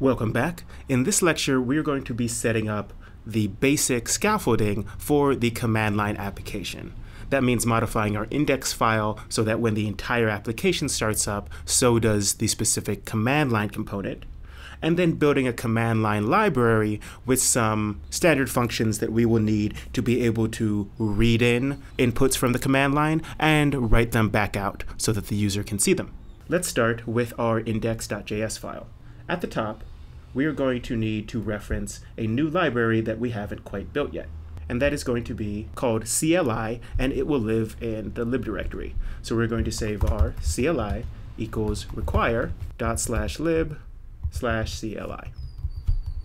Welcome back. In this lecture, we're going to be setting up the basic scaffolding for the command line application. That means modifying our index file so that when the entire application starts up, so does the specific command line component. And then building a command line library with some standard functions that we will need to be able to read in inputs from the command line and write them back out so that the user can see them. Let's start with our index.js file. At the top, we are going to need to reference a new library that we haven't quite built yet and that is going to be called CLI, and it will live in the lib directory. So we're going to say var CLI equals require dot slash lib slash CLI.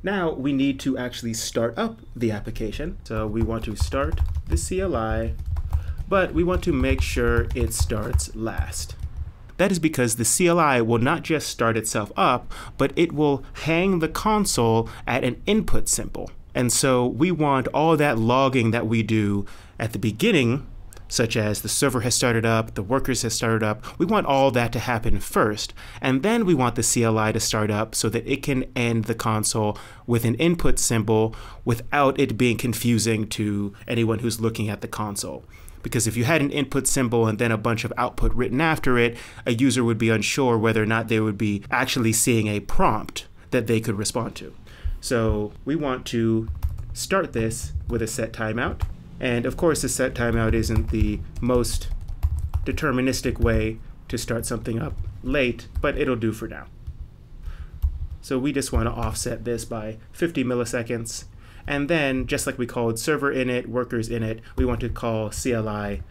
Now we need to actually start up the application. So we want to start the CLI, but we want to make sure it starts last. That is because the CLI will not just start itself up, but it will hang the console at an input symbol. And so we want all that logging that we do at the beginning, such as the server has started up, the workers has started up, we want all that to happen first. And then we want the CLI to start up so that it can end the console with an input symbol without it being confusing to anyone who's looking at the console. Because if you had an input symbol and then a bunch of output written after it, a user would be unsure whether or not they would be actually seeing a prompt that they could respond to. So we want to start this with a set timeout. And of course, the set timeout isn't the most deterministic way to start something up late, but it'll do for now. So we just want to offset this by 50 milliseconds. And then, just like we called server init, workers init, we want to call cli.init.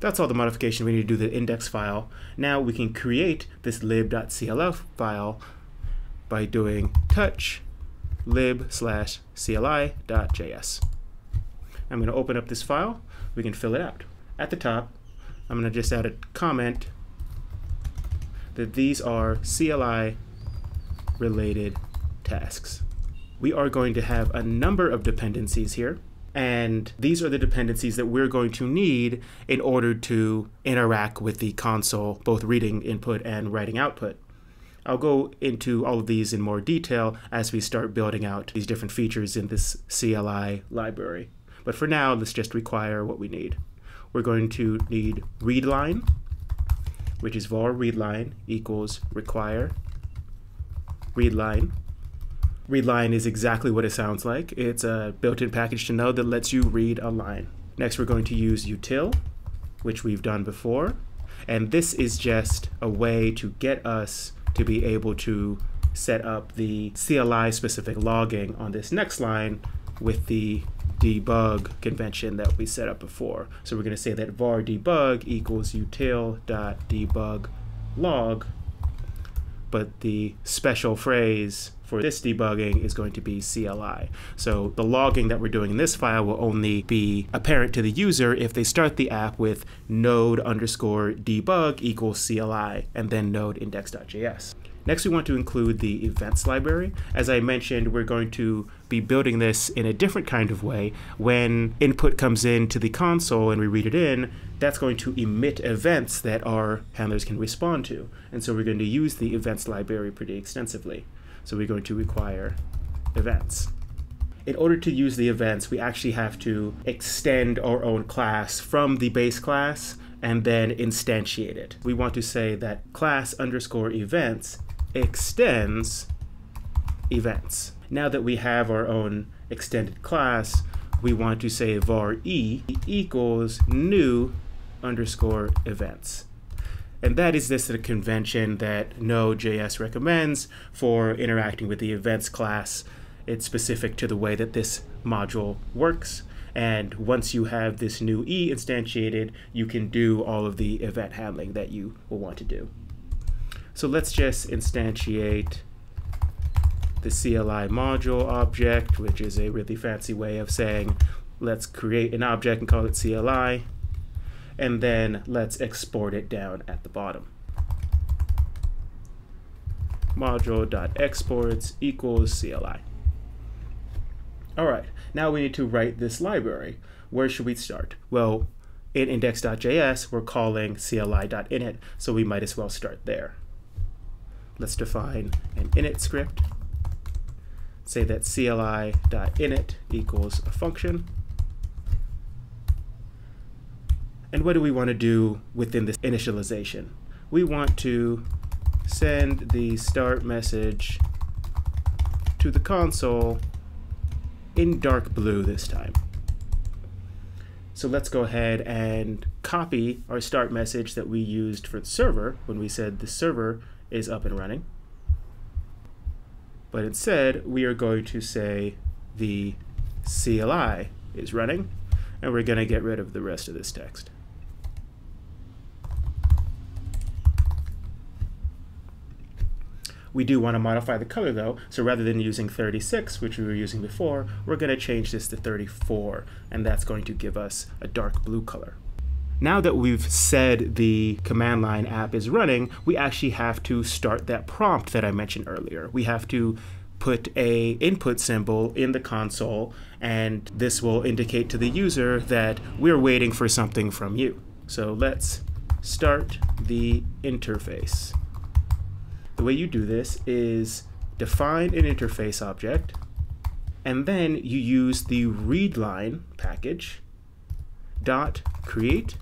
That's all the modification we need to do the index file. Now we can create this lib.cli file by doing touch lib slash cli.js. I'm going to open up this file. We can fill it out. At the top, I'm going to just add a comment that these are CLI related tasks. We are going to have a number of dependencies here, and these are the dependencies that we're going to need in order to interact with the console, both reading input and writing output. I'll go into all of these in more detail as we start building out these different features in this CLI library. But for now, let's just require what we need. We're going to need readline, which is var readline equals require readline. Readline is exactly what it sounds like. It's a built-in package to node that lets you read a line. Next, we're going to use util, which we've done before. And this is just a way to get us to be able to set up the CLI specific logging on this next line with the debug convention that we set up before. So we're going to say that var debug equals util.debug log, but the special phrase for this debugging is going to be CLI. So the logging that we're doing in this file will only be apparent to the user if they start the app with node underscore debug equals CLI and then node index.js. Next, we want to include the events library. As I mentioned, we're going to be building this in a different kind of way. When input comes into the console and we read it in, that's going to emit events that our handlers can respond to. And so we're going to use the events library pretty extensively. So we're going to require events. In order to use the events, we actually have to extend our own class from the base class and then instantiate it. We want to say that class underscore events extends events. Now that we have our own extended class, we want to say var e equals new underscore events. And that is this a convention that Node.js recommends for interacting with the events class. It's specific to the way that this module works. And once you have this new E instantiated, you can do all of the event handling that you will want to do. So let's just instantiate the CLI module object, which is a really fancy way of saying, let's create an object and call it CLI and then let's export it down at the bottom. Module.exports equals CLI. All right, now we need to write this library. Where should we start? Well, in index.js, we're calling cli.init, so we might as well start there. let's define an init script. Say that cli.init equals a function. And what do we want to do within this initialization? We want to send the start message to the console in dark blue this time. So let's go ahead and copy our start message that we used for the server when we said the server is up and running. But instead, we are going to say the CLI is running, and we're going to get rid of the rest of this text. We do want to modify the color though, so rather than using 36, which we were using before, we're going to change this to 34, and that's going to give us a dark blue color. Now that we've said the command line app is running, we actually have to start that prompt that I mentioned earlier. We have to put a input symbol in the console and this will indicate to the user that we're waiting for something from you. So let's start the interface. The way you do this is define an interface object, and then you use the readline package dot create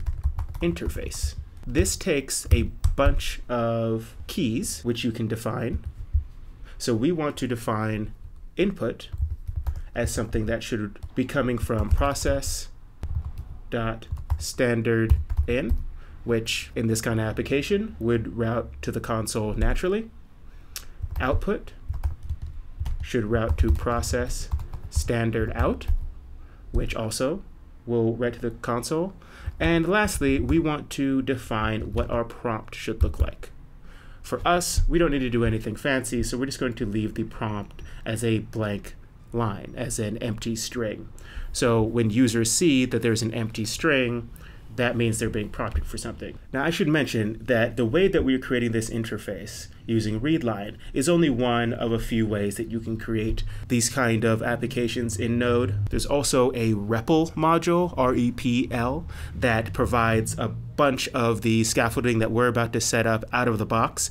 interface. This takes a bunch of keys which you can define. So we want to define input as something that should be coming from process dot standard in which in this kind of application would route to the console naturally. Output should route to process standard out, which also will write to the console. And lastly, we want to define what our prompt should look like. For us, we don't need to do anything fancy, so we're just going to leave the prompt as a blank line, as an empty string. So when users see that there's an empty string, that means they're being prompted for something. Now, I should mention that the way that we're creating this interface using readline is only one of a few ways that you can create these kind of applications in Node. There's also a REPL module, R-E-P-L, that provides a bunch of the scaffolding that we're about to set up out of the box.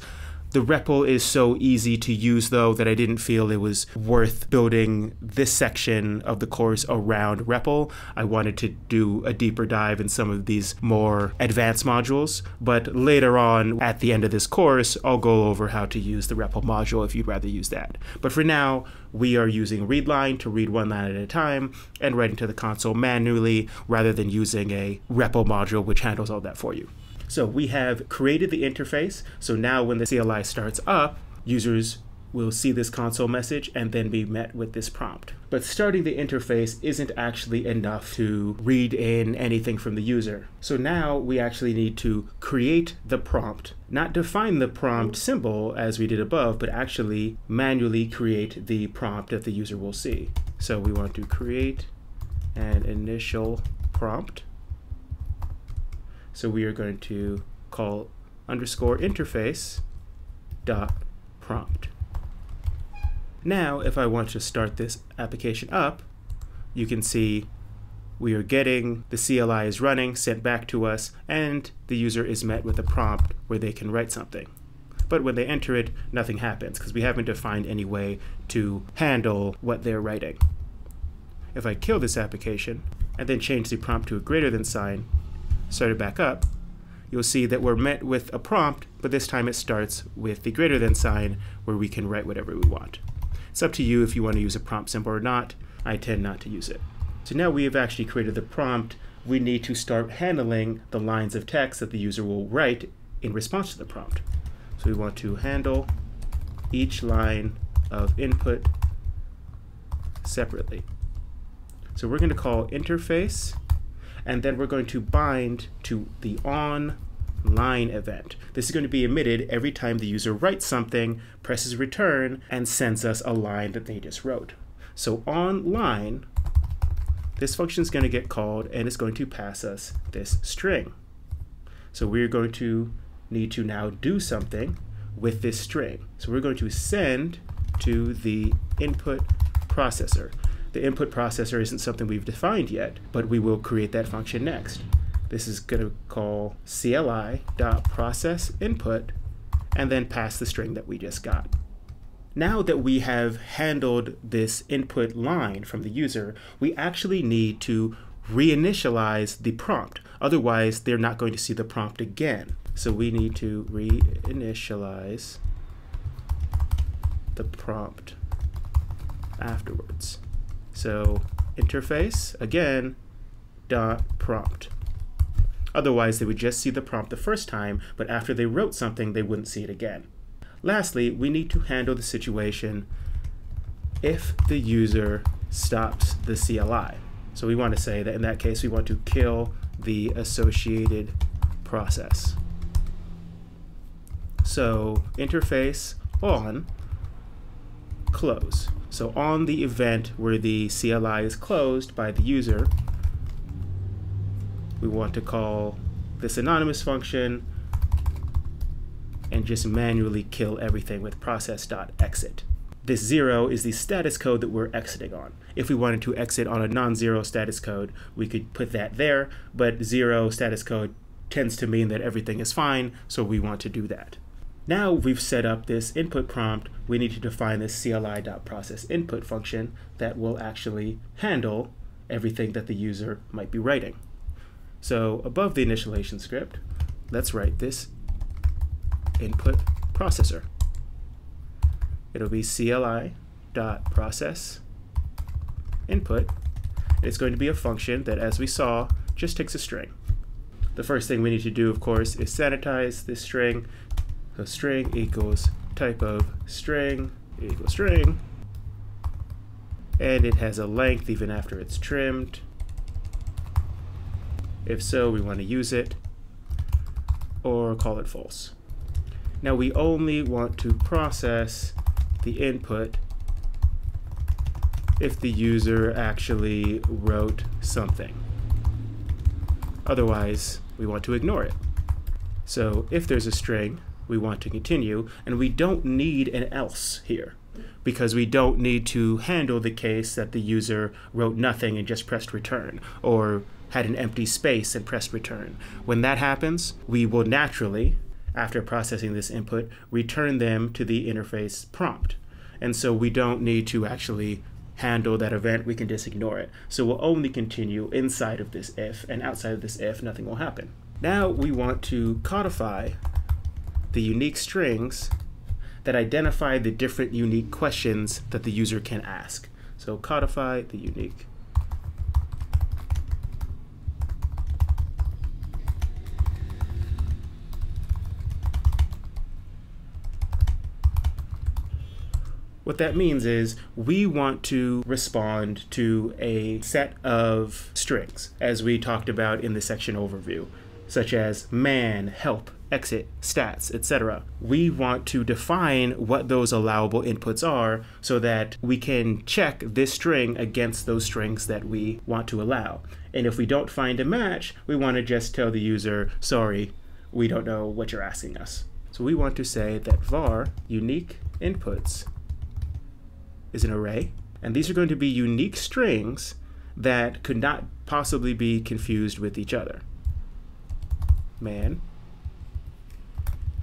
The REPL is so easy to use, though, that I didn't feel it was worth building this section of the course around REPL. I wanted to do a deeper dive in some of these more advanced modules, but later on at the end of this course, I'll go over how to use the REPL module if you'd rather use that. But for now, we are using readline to read one line at a time and writing to the console manually rather than using a REPL module which handles all that for you. So we have created the interface. So now when the CLI starts up, users will see this console message and then be met with this prompt. But starting the interface isn't actually enough to read in anything from the user. So now we actually need to create the prompt, not define the prompt symbol as we did above, but actually manually create the prompt that the user will see. So we want to create an initial prompt. So we are going to call underscore interface dot prompt. Now, if I want to start this application up, you can see we are getting the CLI is running, sent back to us, and the user is met with a prompt where they can write something. But when they enter it, nothing happens because we haven't defined any way to handle what they're writing. If I kill this application and then change the prompt to a greater than sign, start it back up, you'll see that we're met with a prompt, but this time it starts with the greater than sign where we can write whatever we want. It's up to you if you want to use a prompt symbol or not. I tend not to use it. So now we have actually created the prompt. We need to start handling the lines of text that the user will write in response to the prompt. So we want to handle each line of input separately. So we're going to call interface and then we're going to bind to the on line event. This is going to be emitted every time the user writes something, presses return, and sends us a line that they just wrote. So on line, this function is going to get called and it's going to pass us this string. So we're going to need to now do something with this string. So we're going to send to the input processor. The input processor isn't something we've defined yet, but we will create that function next. This is going to call CLI.processInput, and then pass the string that we just got. Now that we have handled this input line from the user, we actually need to reinitialize the prompt. Otherwise, they're not going to see the prompt again. So we need to reinitialize the prompt afterwards. So interface, again, dot prompt. Otherwise, they would just see the prompt the first time, but after they wrote something, they wouldn't see it again. Lastly, we need to handle the situation if the user stops the CLI. So we want to say that in that case, we want to kill the associated process. So interface on close. So on the event where the CLI is closed by the user, we want to call this anonymous function and just manually kill everything with process.exit. This zero is the status code that we're exiting on. If we wanted to exit on a non-zero status code, we could put that there, but zero status code tends to mean that everything is fine, so we want to do that. Now we've set up this input prompt, we need to define this CLI.process input function that will actually handle everything that the user might be writing. So above the initialization script, let's write this input processor. It'll be CLI.process input. It's going to be a function that, as we saw, just takes a string. The first thing we need to do, of course, is sanitize this string. So string equals type of string equals string. And it has a length even after it's trimmed. If so, we want to use it or call it false. Now we only want to process the input if the user actually wrote something. Otherwise, we want to ignore it. So if there's a string, we want to continue, and we don't need an else here because we don't need to handle the case that the user wrote nothing and just pressed return, or had an empty space and pressed return. When that happens, we will naturally, after processing this input, return them to the interface prompt. And so we don't need to actually handle that event, we can just ignore it. So we'll only continue inside of this if, and outside of this if, nothing will happen. Now we want to codify the unique strings that identify the different unique questions that the user can ask. So codify the unique What that means is we want to respond to a set of strings, as we talked about in the section overview, such as man, help, exit, stats, etc. We want to define what those allowable inputs are so that we can check this string against those strings that we want to allow. And if we don't find a match, we want to just tell the user, sorry, we don't know what you're asking us. So we want to say that var unique inputs is an array, and these are going to be unique strings that could not possibly be confused with each other. Man,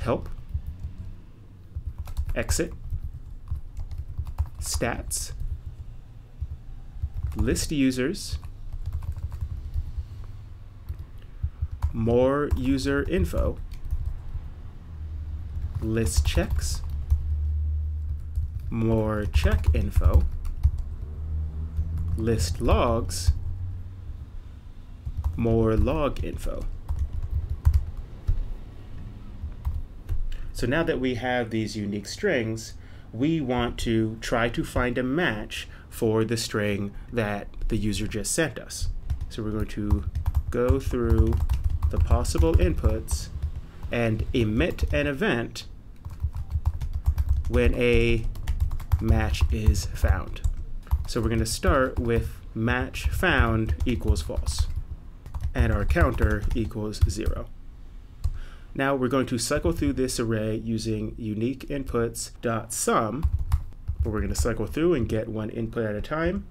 help, exit, stats, list users, more user info, list checks, more check info, list logs, more log info. So now that we have these unique strings, we want to try to find a match for the string that the user just sent us. So we're going to go through the possible inputs and emit an event when a match is found. So we're going to start with match found equals false and our counter equals zero. Now we're going to cycle through this array using unique inputs dot some, we're going to cycle through and get one input at a time.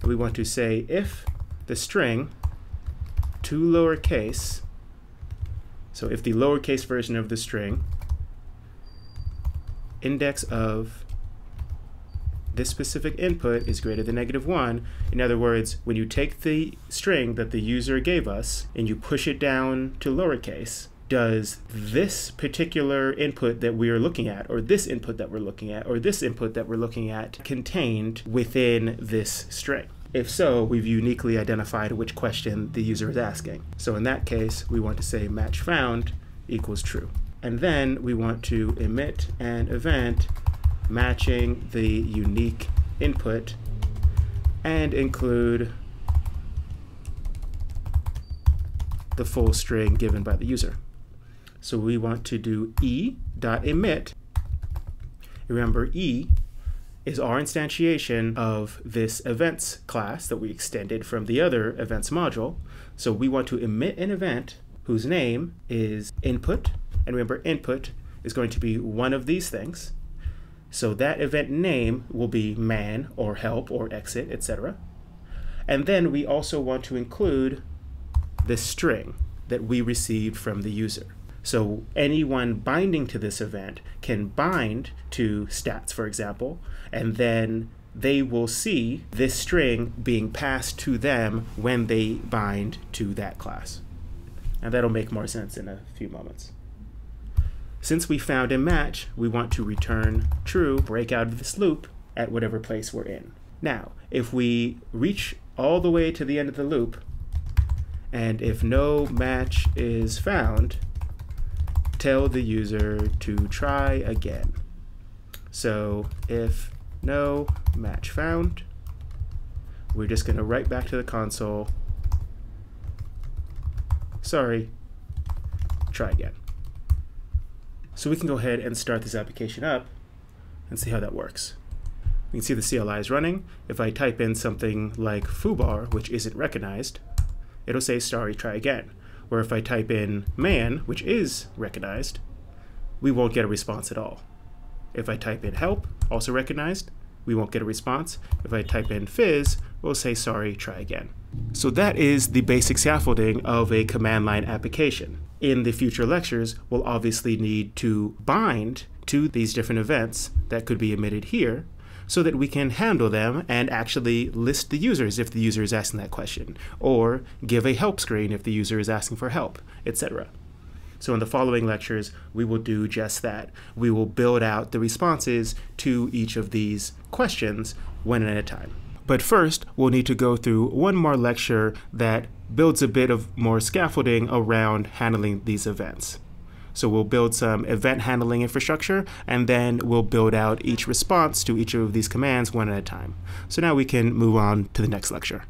And we want to say if the string to lowercase, so if the lowercase version of the string index of this specific input is greater than negative 1. In other words, when you take the string that the user gave us and you push it down to lowercase, does this particular input that we are looking at, or this input that we're looking at, or this input that we're looking at contained within this string? If so, we've uniquely identified which question the user is asking. So in that case, we want to say match found equals true. And then we want to emit an event matching the unique input and include the full string given by the user. So we want to do e.emit. Remember, e is our instantiation of this events class that we extended from the other events module. So we want to emit an event whose name is input. And remember, input is going to be one of these things. So that event name will be man or help or exit, etc. And then we also want to include the string that we received from the user. So anyone binding to this event can bind to stats, for example, and then they will see this string being passed to them when they bind to that class. And that'll make more sense in a few moments. Since we found a match, we want to return true, break out of this loop at whatever place we're in. Now, if we reach all the way to the end of the loop, and if no match is found, tell the user to try again. So if no match found, we're just going to write back to the console, sorry, try again. So we can go ahead and start this application up and see how that works. We can see the CLI is running. If I type in something like foobar, which isn't recognized, it'll say sorry, try again. Where if I type in man, which is recognized, we won't get a response at all. If I type in help, also recognized, we won't get a response. If I type in fizz, we'll say sorry, try again. So that is the basic scaffolding of a command line application. In the future lectures, we'll obviously need to bind to these different events that could be emitted here so that we can handle them and actually list the users if the user is asking that question, or give a help screen if the user is asking for help, etc. So in the following lectures, we will do just that. We will build out the responses to each of these questions one at a time. But first, we'll need to go through one more lecture that builds a bit of more scaffolding around handling these events. So we'll build some event handling infrastructure, and then we'll build out each response to each of these commands one at a time. So now we can move on to the next lecture.